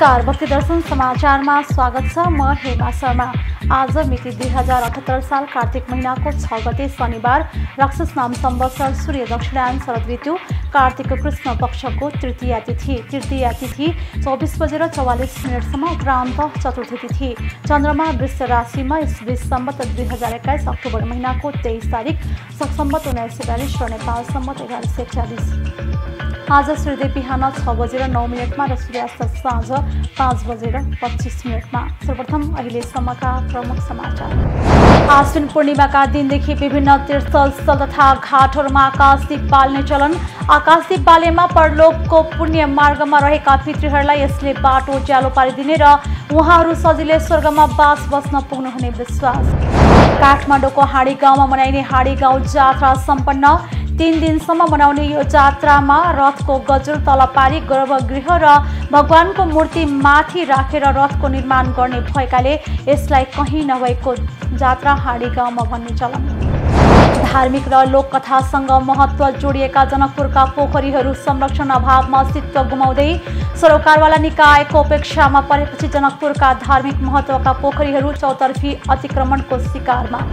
नमस्कार भक्ति दर्शन समाचारमा स्वागत छ म हेमा शर्मा। आज मिति दुई हजार अठहत्तर साल कार्तिक महिनाको छ गते शनिबार राक्षस नाम सम्वत्सर सूर्य दक्षिणायन शरद ऋतु कार्तिक कृष्ण पक्षको तृतीया तिथि। तृतीया तिथि चौबिस बजेर चौवालिस मिनटसम्म उपरान्त चतुर्थी तिथि। चन्द्रमा वृष राशिमा बिस सम्बत दुई हजार एक्काइस अक्टोबर महिनाको तेइस तारिक सक्सम्बत उन्नाइस सय बयालिस र नेपाल सम्बत एघार सय चालिस आज सूर्य बिहान छ बजेर नौ मिनटमा र सूर्यास्त साँझ पाँच बजेर पच्चिस मिनटमा सर्वप्रथम अहिलेसम्मका प्रमुख समाचार आश्विन पूर्णिमाका दिनदेखि विभिन्न तीर्थस्थल तथा घाटहरूमा आकाशदीप बाल्ने चलन आकाशदीप बालेमा परलोकको पुण्य मार्गमा रहेका पितृहरूलाई यसले बाटो ज्यालो पारिदिने र उहाँहरू सजिलै स्वर्गमा बास बस्न पुग्नुहुने विश्वास काठमाडौँको हाँडी गाउँमा मनाइने हाँडी गाउँ जात्रा सम्पन्न तिन दिनसम्म मनाउने यो जात्रामा रथको गजुर तल पारी गर्भगृह र भगवानको मूर्ति माथि राखेर रथको निर्माण गर्ने भएकाले यसलाई कहीँ नभएको जात्रा हाँडी गाउँमा भन्ने चलन। धार्मिक र लोककथासँग महत्त्व जोडिएका जनकपुरका पोखरीहरू संरक्षण अभावमा अस्तित्व गुमाउँदै सरोकारवाला निकायको अपेक्षामा परेपछि जनकपुरका धार्मिक महत्त्वका पोखरीहरू चौतर्फी अतिक्रमणको शिकारमा।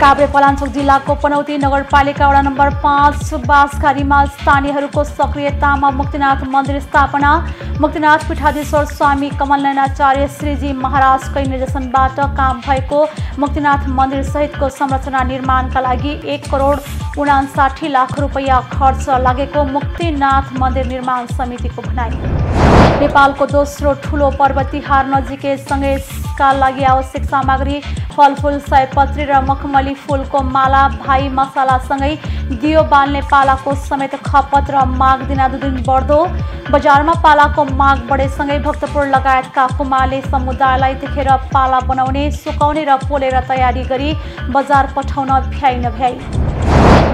काभ्रे पलाञ्चोक जिल्लाको पनौती नगरपालिका वडा नम्बर पाँच बाँसघारीमा स्थानीयहरूको सक्रियतामा मुक्तिनाथ मन्दिर स्थापना। मुक्तिनाथ पीठाधीश्वर स्वामी कमल नयनाचार्य श्रीजी महाराजकै निर्देशनबाट काम भएको मुक्तिनाथ मन्दिर सहितको संरचना निर्माणका लागि एक करोड उनासाठी लाख रुपियाँ खर्च लागेको मुक्तिनाथ मन्दिर निर्माण समितिको भनाइ नेपालको दोस्रो ठुलो पर्व तिहार नजिकैसँगै का लागि आवश्यक सामग्री फलफुल सयपत्री र मखमली फुलको माला भाइ मसालासँगै दियो बाल्ने पालाको समेत खपत र माग दिनादुदिन बढ्दो। बजारमा पालाको माग बढेसँगै भक्तपुर लगायतका कुमाले समुदायलाई देखेर पाला बनाउने सुकाउने र पोलेर तयारी गरी बजार पठाउन भ्याइ नभ्याइ।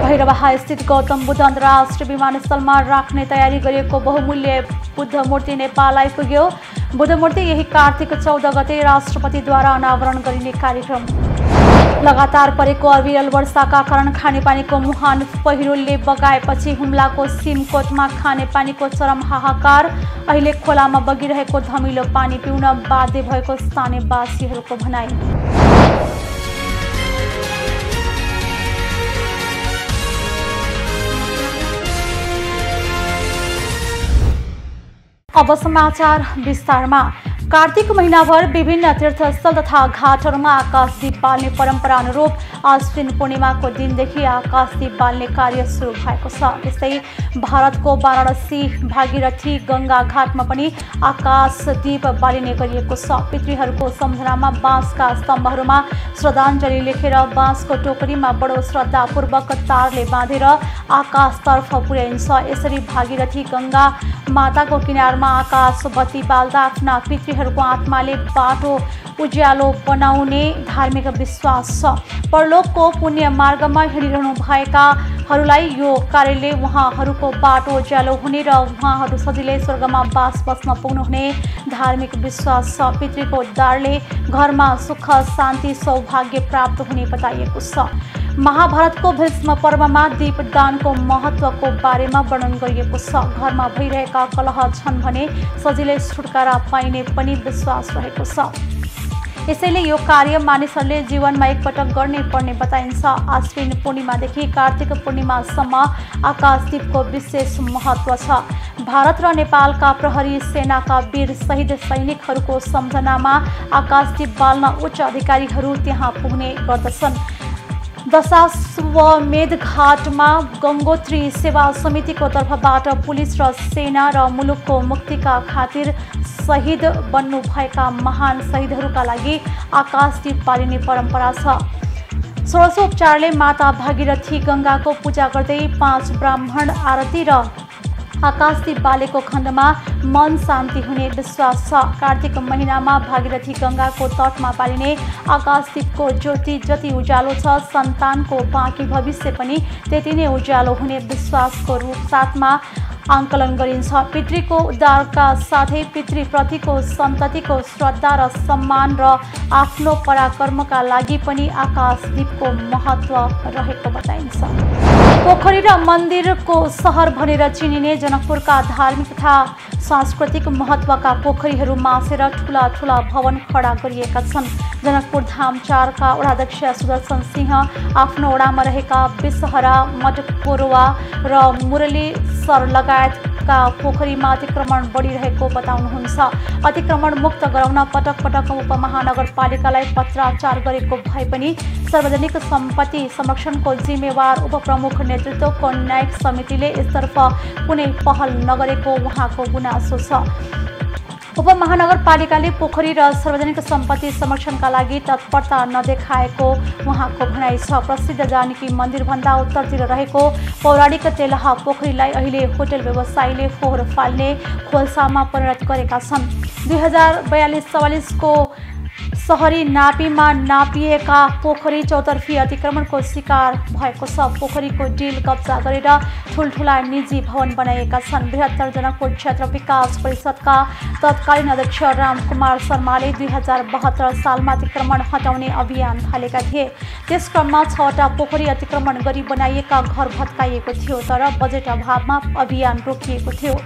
भैरवाहा स्थित गौतम बुद्ध अन्तर्राष्ट्रिय विमानस्थलमा राख्ने तयारी गरिएको बहुमूल्य बुद्ध मूर्ति नेपाल आइपुग्यो। बुद्ध मूर्ति यही कार्तिक चौध गते राष्ट्रपतिद्वारा अनावरण गरिने कार्यक्रम। लगातार परेको अविरल वर्षाका कारण खानेपानीको मुहान पहिरोले बगाएपछि हुम्लाको सिमकोटमा खानेपानीको चरम हाहाकार। अहिले खोलामा बगिरहेको धमिलो पानी पिउन बाध्य भएको स्थानीयवासीहरूको भनाइ अब समाचार विस्तारमा कार्तिक महिनाभर विभिन्न तीर्थस्थल तथा घाटहरूमा आकाशदीप बाल्ने परम्परा अनुरूप आश्विन पूर्णिमाको दिनदेखि आकाशदीप बाल्ने कार्य सुरु भएको छ। त्यस्तै भारतको वाराणसी भागीरथी गङ्गा घाटमा पनि आकाशदीप बालिने गरिएको छ। पितृहरूको सम्झनामा बाँसका स्तम्भहरूमा श्रद्धाञ्जली लेखेर बाँसको टोकरीमा बडो श्रद्धापूर्वक तारले बाँधेर आकाशतर्फ पुर्याइन्छ। यसरी भागीरथी गङ्गा माताको किनारमा आकाश बत्ती बाल्दा आफ्ना पितृहरूको आत्माले बाटो उज्यालो बनाउने धार्मिक विश्वास छ। परलोकको पुण्य मार्गमा हिँडिरहनु भएकाहरूलाई यो कार्यले उहाँहरूको बाटो उज्यालो हुने र उहाँहरू सजिलै स्वर्गमा बास बस्न पुग्नुहुने धार्मिक विश्वास छ। पितृको उद्धारले घरमा सुख शान्ति सौभाग्य प्राप्त हुने बताइएको छ। महाभारतको भीष्म पर्वमा दीपदानको महत्त्वको बारेमा वर्णन गरिएको छ। घरमा भइरहेका कलह छन् भने सजिलै छुटकारा पाइने पनि विश्वास रहेको छ। यसैले यो कार्य मानिसहरूले जीवनमा एकपटक गर्नै पर्ने बताइन्छ। आश्विन पूर्णिमादेखि कार्तिक पूर्णिमासम्म आकाशदीपको विशेष महत्त्व छ। भारत र नेपालका प्रहरी सेनाका वीर शहीद सैनिकहरूको सम्झनामा आकाशदीप बाल्न उच्च अधिकारीहरू त्यहाँ पुग्ने गर्दछन्। दशाश्वमेध घाटमा गङ्गोत्री सेवा समितिको तर्फबाट पुलिस र सेना र मुलुकको मुक्तिका खातिर शहीद बन्नुभएका महान शहीदहरूका लागि आकाशदीप पालिने परम्परा छ। षोडशोपचारले माता भागीरथी गङ्गाको पूजा गर्दै पाँच ब्राह्मण आरती र आकाशदीप बालेको खण्डमा मन शान्ति हुने विश्वास छ। कार्तिक महिनामा भागीरथी गङ्गाको तटमा पालिने आकाशदीपको ज्योति जति उज्यालो छ सन्तानको बाँकी भविष्य पनि त्यति नै उज्यालो हुने विश्वासको रूप साथमा आङ्कलन गरिन्छ। पितृको उद्धारका साथै पितृप्रतिको सन्ततिको श्रद्धा र सम्मान र आफ्नो पराक्रमका लागि पनि आकाशदीपको महत्त्व रहेको बताइन्छ। पोखरी र मन्दिरको सहर भनेर चिनिने जनकपुरका धार्मिक तथा सांस्कृतिक महत्त्वका पोखरीहरू मासेर ठुला ठुला भवन खडा छन्। जनकपुर धाम चारका वडाध्यक्ष सुदर्शन सिंह, आफ्नो वडामा रहेका विषहरा मटकोरुवा र मुरली सर लगायतका पोखरीमा अतिक्रमण बढिरहेको बताउनुहुन्छ। अतिक्रमण मुक्त गराउन पटक पटक उपमहानगरपालिकालाई पत्राचार गरेको भए पनि सार्वजनिक संपत्ति संरक्षणको जिम्मेवार उपप्रमुख नेतृत्वको न्यायिक समितिले यसतर्फ कुनै पहल नगरेको उहाँको गुनासो छ। उपमहानगरपालिकाले पोखरी र सार्वजनिक सम्पत्ति संरक्षणका लागि तत्परता नदेखाएको उहाँको भनाइ छ। प्रसिद्ध जानकी मन्दिरभन्दा उत्तरतिर रहेको पौराणिक तेलहा पोखरीलाई अहिले होटल व्यवसायीले फोहोर फाल्ने खोल्सामा परिणत गरेका छन्। दुई हजार बयालिस चौवालिसको सहरी नापीमा नापिएका पोखरी चौतर्फी अतिक्रमणको शिकार भएको छ। पोखरीको डिल कब्जा गरेर ठुल्ठुला निजी भवन बनाइएका छन्। बृहत्तर जनकपुर क्षेत्र विकास परिषदका तत्कालीन अध्यक्ष रामकुमार शर्माले दुई हजार बहत्तर सालमा अतिक्रमण हटाउने अभियान थालेका थिए। त्यस क्रममा छवटा पोखरी अतिक्रमण गरी बनाइएका घर भत्काइएको थियो तर बजेट अभावमा अभियान रोकिएको थियो।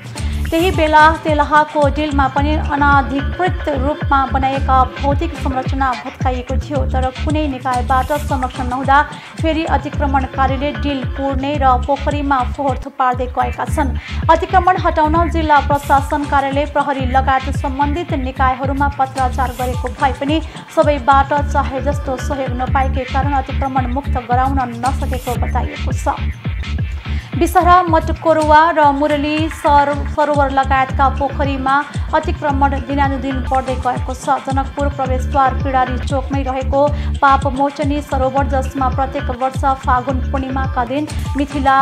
त्यही बेला तेलहाको डिलमा पनि अनाधिकृत रूपमा बनाएका भौतिक संरचना भत्काइएको थियो तर कुनै निकायबाट संरक्षण नहुँदा फेरि अतिक्रमणकारीले डिल पुर्ने र पोखरीमा फोहोर थुपार्दै गएका छन्। अतिक्रमण हटाउन जिल्ला प्रशासन कार्यालय प्रहरी लगायत सम्बन्धित निकायहरूमा पत्राचार गरेको भए पनि सबैबाट चाहे जस्तो सहयोग नपाएकै कारण अतिक्रमण मुक्त गराउन नसकेको बताइएको छ। बिसरा मटकोरुवा र मुरली सर सरोवर लगायतका पोखरीमा अतिक्रमण दिनानुदिन बढ्दै गएको छ। जनकपुर प्रवेशद्वार पिडारी चोकमै रहेको पापमोचनी सरोवर जसमा प्रत्येक वर्ष फागुन पूर्णिमाका दिन मिथिला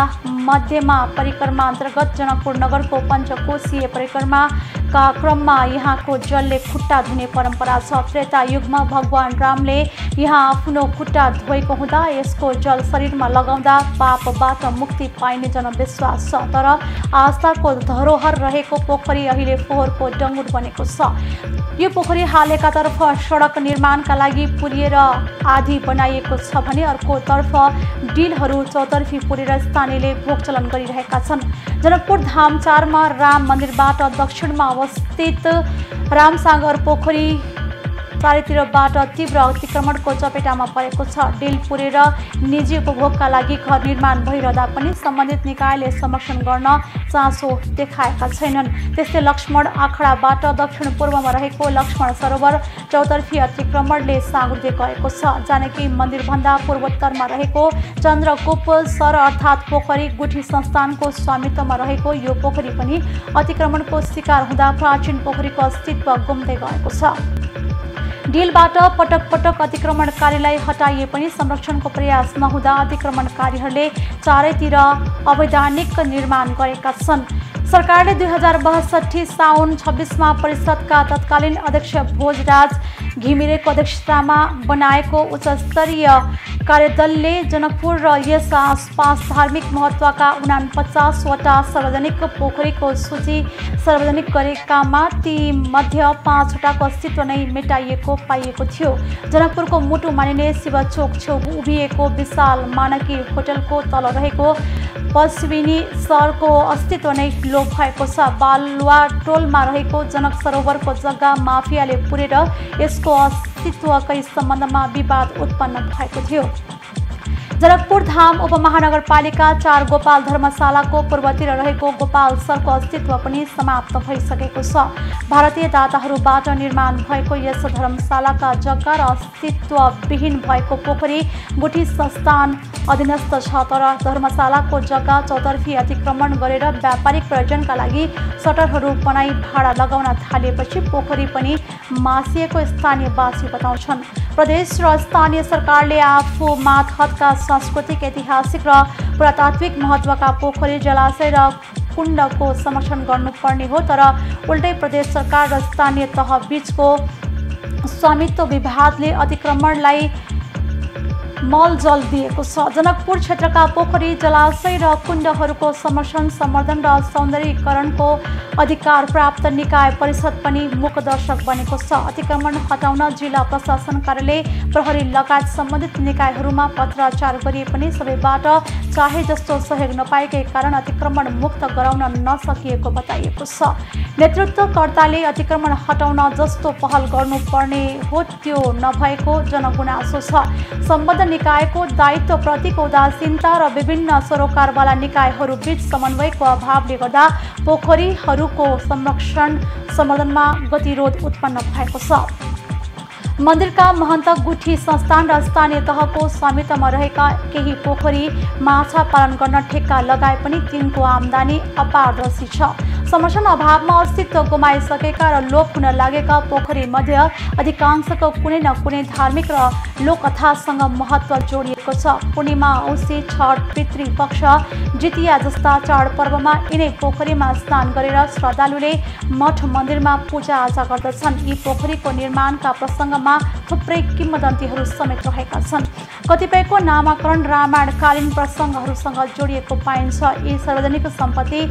मध्यमा परिक्रमा अन्तर्गत जनकपुर नगरको पञ्चकोशीय परिक्रमाका क्रममा यहाँको जलले खुट्टा धुने परम्परा छ। त्रेता युगमा भगवान् रामले यहाँ आफ्नो खुट्टा धोएको हुँदा यसको जल शरीरमा लगाउँदा पापबाट मुक्ति पाइने जनविश्वास छ। तर आस्थाको धरोहर रहेको पोखरी अहिले फोहोरको डङ्गुर बनेको छ। यो पोखरी हालेकातर्फ सडक निर्माणका लागि पुरिएर आधी बनाइएको छ भने अर्कोतर्फ डिलहरू चौतर्फी पुरेर स्थानीयले भोग चलन गरिरहेका छन्। जनकपुर धाम चारमा राम मन्दिरबाट दक्षिणमा अवस्थित रामसागर पोखरी चारैतिरबाट तीव्र अतिक्रमणको चपेटामा परेको छ। डिल पुरेर निजी उपभोगका लागि घर निर्माण भइरहँदा पनि सम्बन्धित निकायले संरक्षण गर्न चासो देखाएका छैनन्। त्यस्तै लक्ष्मण आखडाबाट दक्षिण पूर्वमा रहेको लक्ष्मण सरोवर चौतर्फी अतिक्रमणले साँगुर्दै गएको छ। जानकी मन्दिरभन्दा पूर्वोत्तरमा रहेको चन्द्रगुप सर अर्थात् पोखरी गुठी संस्थानको स्वामित्वमा रहेको यो पोखरी पनि अतिक्रमणको शिकार हुँदा प्राचीन पोखरीको अस्तित्व गुम्दै गएको छ। डिलबाट पटक पटक अतिक्रमणकारीलाई हटाइए पनि संरक्षणको प्रयास नहुँदा अतिक्रमणकारीहरूले चारैतिर अवैधानिक निर्माण गरेका छन्। सरकारले दुई हजार बहत्तरी साउन छब्बिसमा परिषदका तत्कालीन अध्यक्ष भोजराज घिमिरेको अध्यक्षतामा बनाएको उच्चस्तरीय कार्यदलले जनकपुर र यस आसपास धार्मिक महत्त्वका उनापचासवटा सार्वजनिक पोखरीको सूची सार्वजनिक गरेकामा ती मध्ये पाँचवटाको अस्तित्व नै मेटाइएको पाइएको थियो। जनकपुरको मुटु मानिने शिवचोक छेउ उभिएको विशाल मानकी होटलको तल रहेको पश्चिमी सहरको अस्तित्व नै लोप भएको छ। बालुवा टोलमा रहेको जनक सरोवरको जग्गा माफियाले पुरेर यसको अस्तित्वकै सम्बन्धमा विवाद उत्पन्न भएको थियो। जनकपुर धाम उपमहानगरपालिका चार गोपाल धर्मशालाको पूर्वतिर रहेको गोपाल सरको अस्तित्व पनि समाप्त भइसकेको छ। भारतीय दाताहरूबाट निर्माण भएको यस धर्मशालाका जग्गा र अस्तित्वविहीन भएको पोखरी गुठी संस्थान अधीनस्थ छ तर धर्मशालाको जग्गा चौतर्फी अतिक्रमण गरेर व्यापारिक प्रयोजनका लागि सटरहरू बनाई भाडा लगाउन थालिएपछि पोखरी पनि मासिएको स्थानीयवासी बताउँछन्। प्रदेश र स्थानीय सरकारले आफू मातहतका सांस्कृतिक ऐतिहासिक र पुरातात्विक महत्त्वका पोखरी जलाशय र कुण्डको संरक्षण गर्नुपर्ने हो। तर उल्टै प्रदेश सरकार र स्थानीय तह बिचको स्वामित्व विवादले अतिक्रमणलाई मलजल दिएको छ। जनकपुर क्षेत्रका पोखरी जलाशय र कुण्डहरूको संरक्षण सम्वर्धन र सौन्दर्यीकरणको अधिकार प्राप्त निकाय परिषद पनि मुखदर्शक बनेको छ। अतिक्रमण हटाउन जिल्ला प्रशासन कार्यालय प्रहरी लगायत सम्बन्धित निकायहरूमा पत्राचार गरिए पनि सबैबाट चाहे जस्तो सहयोग नपाएकै कारण अतिक्रमण मुक्त गराउन नसकिएको बताइएको छ। नेतृत्वकर्ताले अतिक्रमण हटाउन जस्तो पहल गर्नुपर्ने हो त्यो नभएको जनगुनासो छ। सम्बद्ध निकायको दायित्वप्रतिको उदासीनता र विभिन्न सरोकारवाला निकायहरू बिच समन्वयको अभावले गर्दा पोखरीहरूको संरक्षण सम्वर्धनमा गतिरोध उत्पन्न भएको छ। मन्दिरका महन्त गुठी संस्थान र स्थानीय तहको स्वामित्वमा रहेका केही पोखरी माछा पालन गर्न ठेक्का लगाए पनि तिनको आमदानी अपारदर्शी छ। संरक्षण अभावमा अस्तित्व गुमाइसकेका र लोप हुन लागेका पोखरी मध्ये अधिकांशको कुनै न कुनै धार्मिक र लोककथासँग महत्त्व जोडिएको छ। पूर्णिमा औँसी छठ पितृपक्ष जितिया जस्ता चाडपर्वमा यिनै पोखरीमा स्नान गरेर श्रद्धालुले मठ मन्दिरमा पूजाआजा गर्दछन्। यी पोखरीको निर्माणका प्रसङ्गमा थुप्रै किम्बदन्तीहरू समेत रहेका छन्। कतिपयको नामाकरण रामायणकालीन प्रसङ्गहरूसँग जोडिएको पाइन्छ। यी सार्वजनिक सम्पत्ति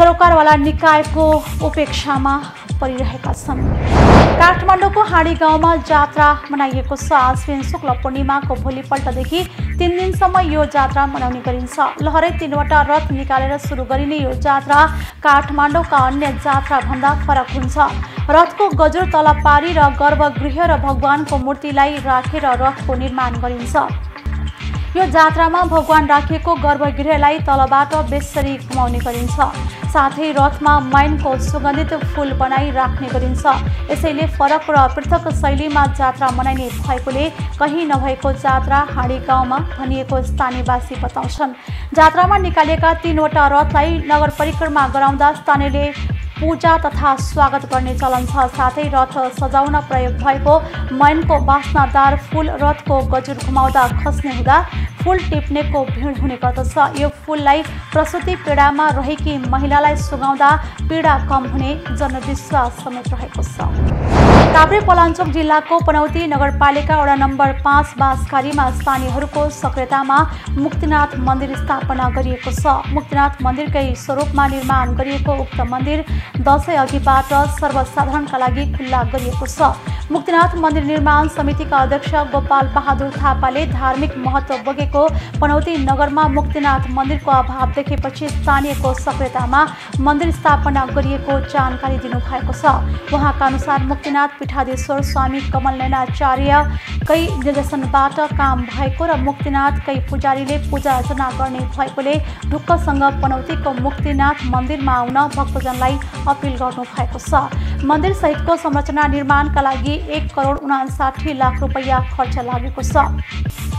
सरोकारवाला निकायको उपेक्षामा परिरहेका छन्। काठमाडौँको हाँडी गाउँमा जात्रा मनाइएको छ। आश्विन शुक्ल पूर्णिमाको भोलिपल्टदेखि तिन दिनसम्म यो जात्रा मनाउने गरिन्छ। लहरै तिनवटा रथ निकालेर सुरु गरिने यो जात्रा काठमाडौँका अन्य जात्राभन्दा फरक हुन्छ। रथको गजुर तल पारी र गर्भगृह र भगवानको मूर्तिलाई राखेर रथको निर्माण गरिन्छ। यो जात्रामा भगवान राखिएको गर्भगृहलाई तलबाट बेसरी घुमाउने गरिन्छ। साथै रथमा मैनको सुगन्धित फुल बनाई राख्ने गरिन्छ। यसैले फरक र पृथक शैलीमा जात्रा मनाइने भएकोले कहीँ नभएको जात्रा हाँडी गाउँमा भनिएको स्थानीयवासी बताउँछन्। जात्रामा निकालिएका तिनवटा रथलाई नगर परिक्रमा गराउँदा स्थानीयले पूजा तथा स्वागत गर्ने चलन छ। साथै रथ सजाउन प्रयोग भएको मैनको बास्नादार फुल रथको गजुर घुमाउँदा खस्ने हुँदा फुल टिप्नेको भिड हुने गर्दछ। यो फुललाई प्रसुति पीडामा रहेकी महिलालाई सुगाउँदा पीडा कम हुने जनविश्वास समेत रहेको छ। काभ्रे पलाञ्चोक जिल्लाको पनौती नगरपालिका वडा नम्बर पाँच बाँसखारीमा स्थानीयहरूको सक्रियतामा मुक्तिनाथ मन्दिर स्थापना गरिएको छ। मुक्तिनाथ मन्दिरकै स्वरूपमा निर्माण गरिएको उक्त मन्दिर दसैँ अघिबाट सर्वसाधारणका लागि खुल्ला गरिएको छ। मुक्तिनाथ मन्दिर निर्माण समितिका अध्यक्ष गोपाल बहादुर थापाले धार्मिक महत्त्व बोकेको पनौती नगरमा मुक्तिनाथ मन्दिरको अभाव देखेपछि स्थानीयको सक्रियतामा मन्दिर स्थापना गरिएको जानकारी दिनुभएको छ। उहाँका अनुसार मुक्तिनाथ पीठाधीश्वर स्वामी कमल नैनाचार्यकै निर्देशनबाट काम भएको र मुक्तिनाथकै पुजारीले पूजा अर्चना गर्ने भएकोले ढुक्कसँग पनौतीको मुक्तिनाथ मन्दिरमा आउन भक्तजनलाई अपिल गर्नु भएको छ। मन्दिर सहितको संरचना निर्माणका लागि एक करोड उनासाठी लाख रुपियाँ खर्च लागेको छ।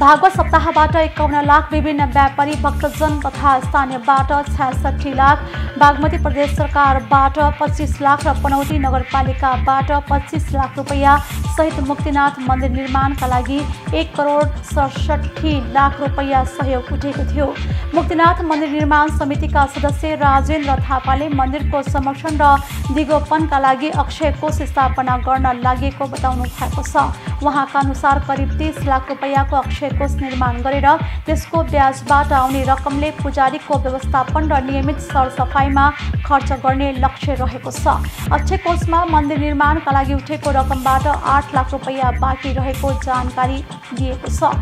भागवत सप्ताहबाट एकाउन्न लाख विभिन्न व्यापारी भक्तजन तथा स्थानीयबाट छ्यासठी लाख बागमती प्रदेश सरकारबाट पच्चिस लाख र पनौती नगरपालिकाबाट पच्चिस लाख रुपियाँ सहित मुक्तिनाथ मन्दिर निर्माणका लागि एक करोड सडसठी लाख रुपियाँ सहयोग उठेको थियो। मुक्तिनाथ मन्दिर निर्माण समितिका सदस्य राजेन्द्र थापाले मन्दिरको संरक्षण र दिगोपनका लागि अक्षय कोष स्थापना गर्न लागि बताउनु भएको छ। उहाँका अनुसार करिब तिस लाख रुपियाँको अक्षय कोष निर्माण गरेर त्यसको ब्याजबाट आउने रकमले पुजारीको व्यवस्थापन र नियमित सरसफाइमा खर्च गर्ने लक्ष्य रहेको छ। अक्षय कोषमा मन्दिर निर्माणका लागि उठेको रकमबाट आठ लाख रुपियाँ बाँकी रहेको जानकारी दिएको छ।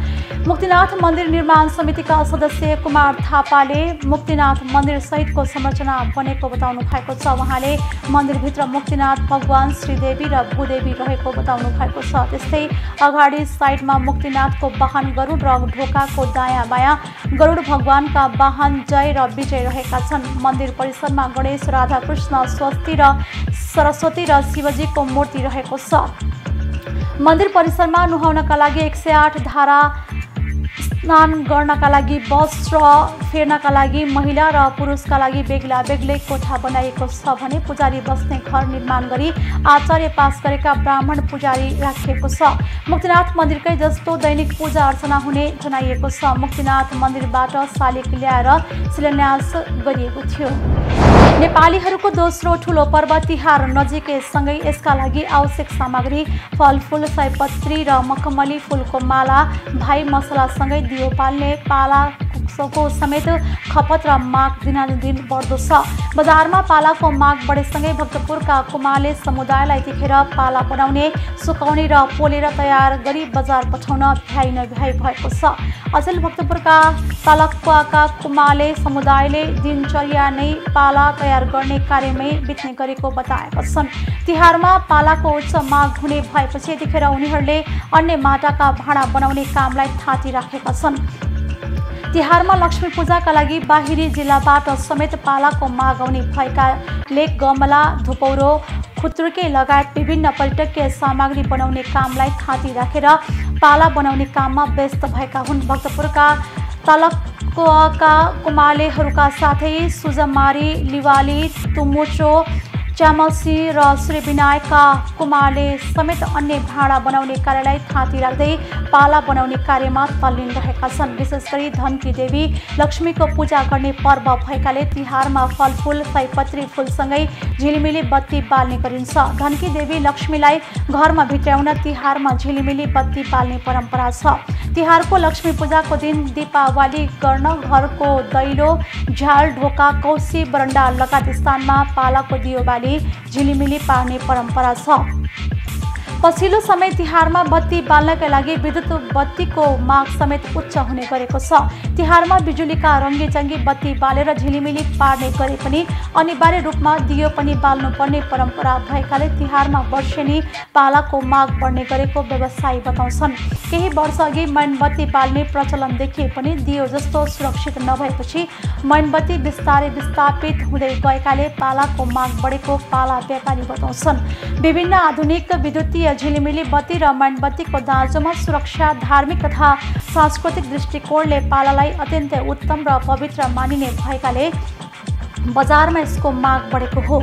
मुक्तिनाथ मन्दिर निर्माण समितिका सदस्य कुमार थापाले मुक्तिनाथ मन्दिर सहितको संरचना बनेको बताउनु भएको छ। उहाँले मन्दिरभित्र मुक्तिनाथ भगवान श्रीदेवी र भूदेवी रहेको बताउनु भएको छ। त्यस्तै अगाडि साइडमा मुक्तिनाथको वाहन गरुड र ढोकाको दायाँ बायाँ गरुड भगवानका वाहन जय र विजय रहेका छन्। मन्दिर परिसरमा गणेश राधाकृष्ण स्वस्ति र सरस्वती र शिवजीको मूर्ति रहेको छ। मन्दिर परिसरमा नुहाउनका लागि एक सय आठ धारा स्नान गर्नका लागि बस र फेर्नका लागि महिला र पुरुषका लागि बेग्ला बेग्लै कोठा बनाइएको छ भने पुजारी बस्ने घर निर्माण गरी आचार्य पास गरेका ब्राह्मण पुजारी राखिएको छ। मुक्तिनाथ मन्दिरकै जस्तो दैनिक पूजा अर्चना हुने जनाइएको छ। मुक्तिनाथ मन्दिरबाट शालिक ल्याएर शिलान्यास गरिएको थियो। नेपालीहरूको दोस्रो ठुलो पर्व तिहार नजिकैसँगै यसका लागि आवश्यक सामग्री फलफुल सयपत्री र मखमली फुलको माला भाइ मसलासँगै दियो पाल्ने पाला को समेत खपत र माग दिनानुदिन बढ्दो छ बजारमा पालाको माग बढेसँगै भक्तपुरका कुमाले समुदायलाई देखेर पाला बनाउने सुकाउने र पोलेर तयार गरी बजार पठाउन भ्याइ नभ्याइ भएको छ। अचेल भक्तपुरका तालक्वाका कुमाले समुदायले दिनचर्या नै पाला तयार गर्ने कार्यमै बित्ने गरेको बताएका छन्। तिहारमा पालाको उच्च माग हुने भएपछि यतिखेर उनीहरूले अन्य माटाका भाँडा बनाउने कामलाई थाँती राखेका छन्। तिहारमा लक्ष्मी पूजाका लागि बाहिरी जिल्लाबाट समेत पालाको माग आउने भएकाले गमला धुपौरो खुत्रुके लगायत विभिन्न पर्यटकीय सामग्री बनाउने कामलाई थाँती राखेर पाला बनाउने काममा व्यस्त भएका हुन्। भक्तपुरका तलकका कुमालेहरूका साथै सुजमारी लिवाली तुमुचो च्यामसी र श्री विनायकका कुमारले समेत अन्य भाँडा बनाउने कार्यलाई थाँती राख्दै पाला बनाउने कार्यमा तल्लीन रहेका छन्। विशेष गरी धनकी देवी लक्ष्मीको पूजा गर्ने पर्व भएकाले तिहारमा फलफुल सयपत्री फुलसँगै झिलिमिली बत्ती बाल्ने गरिन्छ। धनकी देवी लक्ष्मीलाई घरमा भित्राउन तिहारमा झिलिमिली बत्ती बाल्ने परम्परा छ। तिहारको लक्ष्मी पूजाको दिन दीपावली गर्न घरको दैलो झ्याल ढोका कौसी बरन्डा लगायत स्थानमा पालाको दियो बाली झिलिमिली पार्ने परम्परा छ। पछिल्लो समय तिहारमा बत्ती बाल्नका लागि विद्युत बत्तीको माग समेत उच्च हुने गरेको छ। तिहारमा बिजुलीका रङ्गी चङ्गी बत्ती बालेर झिलिमिली पार्ने गरे पनि अनिवार्य रूपमा दियो पनि बाल्नुपर्ने परम्परा भएकाले तिहारमा वर्षेनी पालाको माग बढ्ने गरेको व्यवसायी बताउँछन्। केही वर्ष अघि मैनबत्ती बाल्ने प्रचलन देखिए पनि दियो जस्तो सुरक्षित नभएपछि मैनबत्ती बिस्तारै विस्थापित हुँदै गएकाले पालाको माग बढेको पाला व्यापारी बताउँछन्। विभिन्न आधुनिक विद्युतीय झिलिमिली बत्ती र मैनबत्तीको दाँजोमा सुरक्षा धार्मिक तथा सांस्कृतिक दृष्टिकोणले पालालाई अत्यन्तै उत्तम र पवित्र मानिने भएकाले बजारमा यसको माग बढेको हो।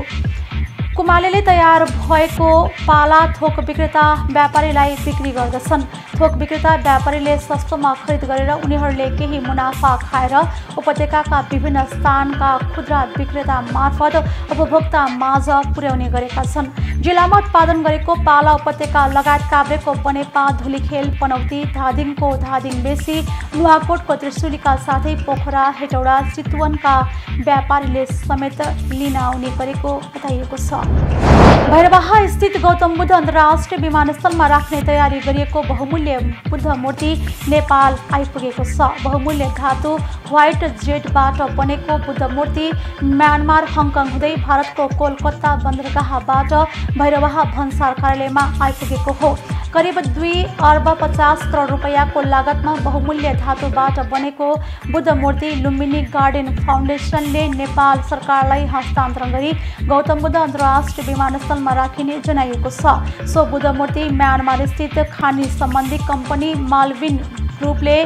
कुमालेले तयार भएको पाला थोक विक्रेता व्यापारीलाई बिक्री गर्दछन्। थोक विक्रेता व्यापारीले सस्तोमा खरिद गरेर उनीहरूले केही मुनाफा खाएर उपत्यकाका विभिन्न स्थानका खुद्रा विक्रेता मार्फत उपभोक्ता माझ पुर्याउने गरेका छन्। जिल्लामा उत्पादन गरेको पाला उपत्यका लगायत काभ्रेको बनेपा धुलीखेल पनौती धादिङको धादिङ बेसी नुवाकोटको त्रिशुलीका साथै पोखरा हेटौडा चितवनका व्यापारीले समेत लिन आउने गरेको बताइएको छ। भैरवाह स्थित गौतम बुद्ध अन्तर्राष्ट्रिय विमानस्थलमा राख्ने तयारी गरिएको बहुमूल्य बुद्ध मूर्ति नेपाल आइपुगेको छ। बहुमूल्य धातु व्हाइट जेटबाट बनेको बुद्ध मूर्ति म्यानमार हङकङ हुँदै भारतको कोलकाता बन्दरगाहबाट भैरवाह भन्सार कार्यालयमा आइपुगेको हो। करिब दुई अर्ब पचास करोड रुपियाँको लागतमा बहुमूल्य धातुबाट बनेको बुद्ध मूर्ति लुम्बिनी गार्डन फाउन्डेसनले नेपाल सरकारलाई हस्तान्तरण गरी गौतम बुद्ध अन्तर्राष्ट्रिय विमानस्थलमा राखिने जनाइएको छ। सो बुद्ध मूर्ति म्यानमार स्थित खानी सम्बन्धी कम्पनी मालविन ग्रुपले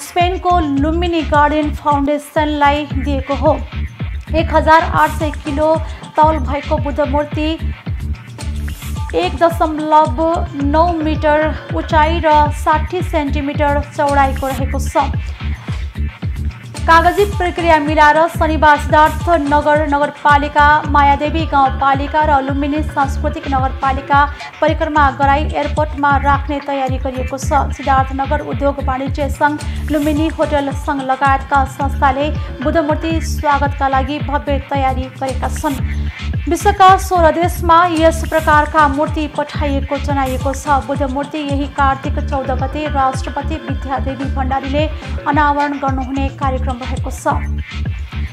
स्पेनको लुम्बिनी गार्डन फाउन्डेसनलाई दिएको हो। एक हजार आठ सय किलो तौल भएको बुद्ध मूर्ति एक दशमलव नौ मिटर उचाइ र साठी सेन्टिमिटर चौडाइको रहेको छ। कागजी प्रक्रिया मिलाएर शनिबार सिद्धार्थ नगर नगरपालिका मायादेवी गाउँपालिका र लुम्बिनी सांस्कृतिक नगरपालिका परिक्रमा गराई एयरपोर्टमा राख्ने तयारी गरिएको छ। सिद्धार्थनगर उद्योग वाणिज्य सङ्घ लुम्बिनी होटल सङ्घ लगायतका संस्थाले बुद्धमूर्ति स्वागतका लागि भव्य तयारी गरेका छन्। विश्वका सोह्र देशमा यस प्रकारका मूर्ति पठाइएको जनाइएको छ। बुद्ध मूर्ति यही कार्तिक चौध गते राष्ट्रपति विद्यादेवी भण्डारीले अनावरण गर्नुहुने कार्यक्रम रहेको छ।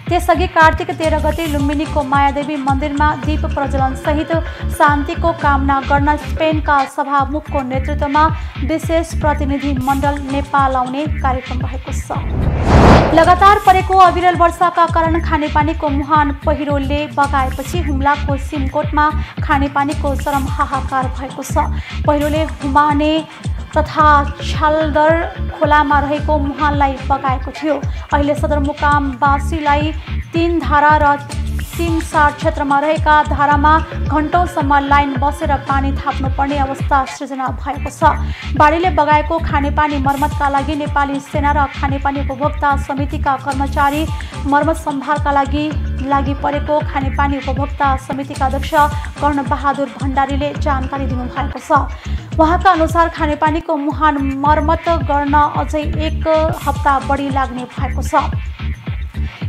त्यसअघि कार्तिक तेह्र गते लुम्बिनीको मायादेवी मन्दिरमा दीप प्रज्वलन सहित शान्तिको कामना गर्न स्पेनका सभामुखको नेतृत्वमा विशेष प्रतिनिधि मण्डल नेपाल आउने कार्यक्रम रहेको छ। लगातार परेको अविरल वर्षाका कारण खानेपानीको मुहान पहिरोले बगाएपछि हुम्लाको सिमकोटमा खानेपानीको चरम हाहाकार भएको छ। पहिरोले हुमाने तथा छालदर खोलामा रहेको मुहानलाई बगाएको थियो। अहिले सदरमुकामवासीलाई तिन धारा र तिन सार क्षेत्रमा रहेका धारामा घन्टौँसम्म लाइन बसेर पानी थाप्नुपर्ने अवस्था सृजना भएको छ। बाढीले बगाएको खानेपानी मर्मतका लागि नेपाली सेना र खानेपानी उपभोक्ता समितिका कर्मचारी मर्मत सम्भारका लागि लागि परेको खानेपानी उपभोक्ता समितिका अध्यक्ष कर्णबहादुर भण्डारीले जानकारी दिनुभएको छ। उहाँका अनुसार खानेपानीको मुहान मर्मत गर्न अझै एक हप्ता बढी लाग्ने भएको छ।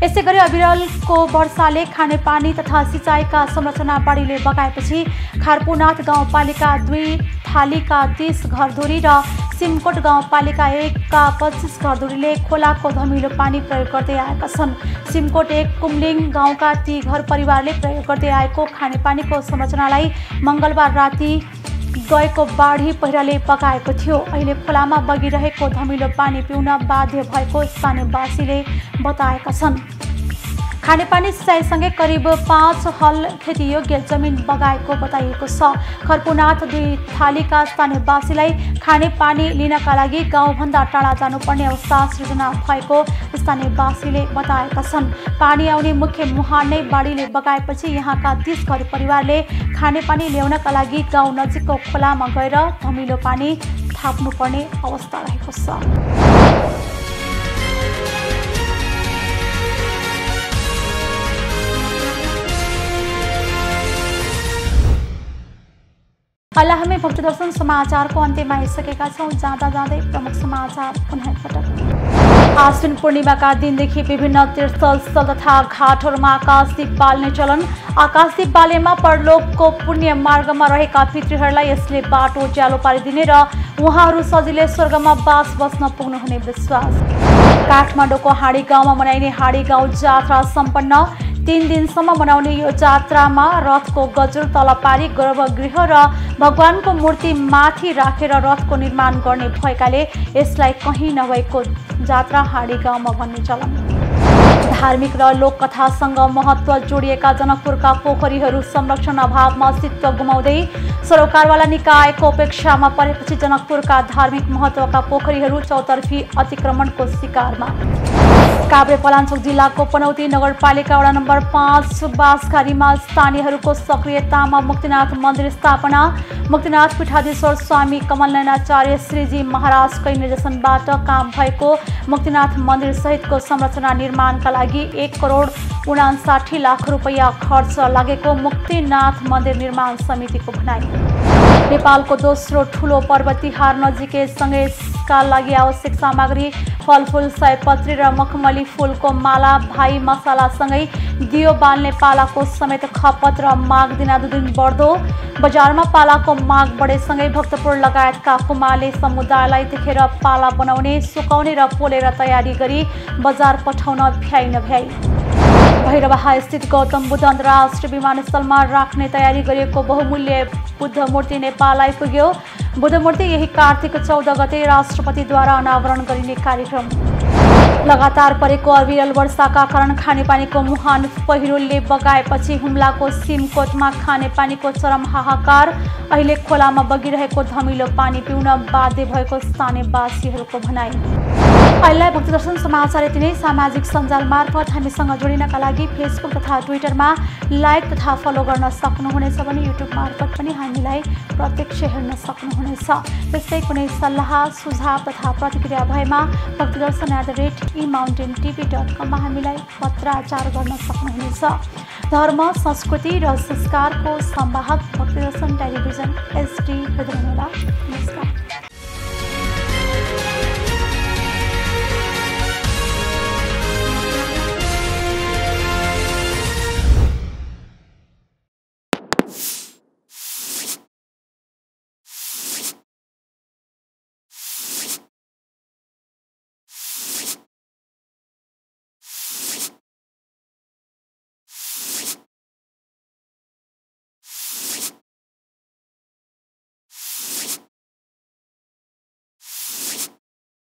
यसै गरी अविरलको वर्षाले खानेपानी तथा सिँचाइका संरचना बाढीले बगाएपछि खारपुनाथ गाउँपालिका दुई थालीका तिस घरधुरी र सिमकोट गाउँपालिका एकका पच्चिस घरधुरीले खोलाको धमिलो पानी प्रयोग गर्दै आएका छन्। सिमकोट एक कुम्लिङ गाउँका ती घर परिवारले प्रयोग गर्दै आएको खानेपानीको संरचनालाई मङ्गलबार राति गएको बाढी पहिराले पकाएको थियो। अहिले खोलामा बगिरहेको धमिलो पानी पिउन बाध्य भएको स्थानीयवासीले बताएका छन्। खानेपानी सिँचाइसँगै करिब पाँच हल खेतीयोग्य जमिन बगाएको बताइएको छ। खर्पुनाथ दुई थालीका स्थानीयवासीलाई खानेपानी लिनका लागि गाउँभन्दा टाढा जानुपर्ने अवस्था सृजना भएको स्थानीयवासीले बताएका छन्। पानी आउने मुख्य मुहान नै बाढीले बगाएपछि यहाँका तिस घर परिवारले खानेपानी ल्याउनका लागि गाउँ नजिकको खोलामा गएर धमिलो पानी थाप्नुपर्ने अवस्था रहेको छ। अहिले हामी भक्ति दर्शन समाचारको अन्त्यमा आइसकेका छौँ जाँदा जाँदै प्रमुख समाचार पुनः एकपटक आश्विन पूर्णिमाका दिनदेखि विभिन्न तीर्थस्थल तथा घाटहरूमा आकाशदीप बाल्ने चलन। आकाशदीप बालेमा परलोकको पुण्य मार्गमा रहेका पितृहरूलाई यसले बाटो ज्यालो पारिदिने र उहाँहरू सजिलै स्वर्गमा बास बस्न पुग्नुहुने विश्वास। काठमाडौँको हाँडी गाउँमा मनाइने हाँडी गाउँ जात्रा सम्पन्न। तिन दिनसम्म मनाउने यो जात्रामा रथको गजुर तल पारी गर्भगृह र भगवानको मूर्ति माथि राखेर रथको निर्माण गर्ने भएकाले यसलाई कहीँ नभएको जात्रा हाँडी गाउँमा भन्ने चलन। धार्मिक र लोककथासँग महत्त्व जोडिएका जनकपुरका पोखरीहरू संरक्षण अभावमा अस्तित्व गुमाउँदै सरोकारवाला निकायको अपेक्षामा परेपछि जनकपुरका धार्मिक महत्त्वका पोखरीहरू चौतर्फी अतिक्रमणको शिकारमा। काभ्रे पलाञ्चोक जिल्लाको पनौती नगरपालिका वडा नम्बर पाँच बाँसघारीमा स्थानीयहरूको सक्रियतामा मुक्तिनाथ मन्दिर स्थापना। मुक्तिनाथ पीठाधीश्वर स्वामी कमल नयनाचार्य श्रीजी महाराजकै निर्देशनबाट काम भएको मुक्तिनाथ मन्दिर सहितको संरचना निर्माणका लागि एक करोड उनासाठी लाख रुपियाँ खर्च लागेको मुक्तिनाथ मन्दिर निर्माण समितिको भनाइ नेपालको दोस्रो ठुलो पर्व तिहार नजिकैसँगै का लागि आवश्यक सामग्री फलफुल सयपत्री र मखमली फुलको माला भाइ मसालासँगै दियो बाल्ने पालाको समेत खपत र माग दिनादुदिन बढ्दो। बजारमा पालाको माग बढेसँगै भक्तपुर लगायतका कुमाले समुदायलाई देखेर पाला बनाउने सुकाउने र पोलेर तयारी गरी बजार पठाउन भ्याइ नभ्याइ भैरवाहा स्थित गौतम बुद्ध अन्तर्राष्ट्रिय विमानस्थलमा राख्ने तयारी गरिएको बहुमूल्य बुद्ध मूर्ति नेपाल आइपुग्यो। बुद्ध मूर्ति यही कार्तिक चौध गते राष्ट्रपतिद्वारा अनावरण गरिने कार्यक्रम। लगातार परेको अविरल वर्षाका कारण खानेपानीको मुहान पहिरोले बगाएपछि हुम्लाको सिमकोटमा खानेपानीको चरम हाहाकार। अहिले खोलामा बगिरहेको धमिलो पानी पिउन बाध्य भएको स्थानीयवासीहरूको भनाइ अहिलेलाई भक्तिदर्शन समाचार यति नै। सामाजिक सञ्जाल मार्फत हामीसँग जोडिनका लागि फेसबुक तथा ट्विटरमा लाइक तथा फलो गर्न सक्नुहुनेछ भने युट्युब मार्फत पनि हामीलाई प्रत्यक्ष हेर्न सक्नुहुनेछ। त्यस्तै कुनै सल्लाह सुझाव तथा प्रतिक्रिया भएमा Bhaktidarshan at the rate e mountain TV dot कममा हामीलाई पत्राचार गर्न सक्नुहुनेछ। धर्म संस्कृति र संस्कारको संवाहक भक्तिदर्शन टेलिभिजन एसडी नमस्कार।